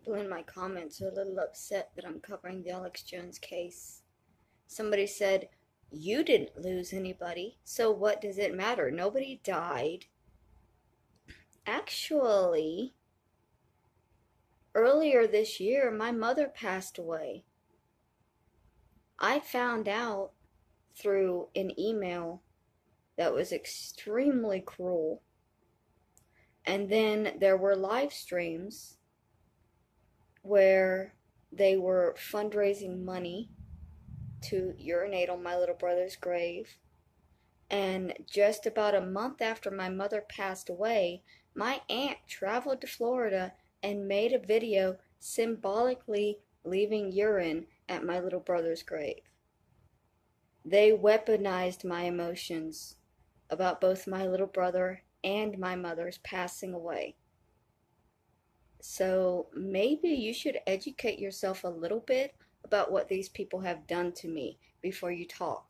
people in my comments are a little upset that I'm covering the Alex Jones case. Somebody said, You didn't lose anybody, so what does it matter? Nobody died. Actually, earlier this year, my mother passed away. I found out through an email that was extremely cruel. And then there were live streams where they were fundraising money to urinate on my little brother's grave. And just about a month after my mother passed away, my aunt traveled to Florida and made a video symbolically leaving urine at my little brother's grave. They weaponized my emotions about both my little brother and my mother's passing away. So maybe you should educate yourself a little bit about what these people have done to me before you talk.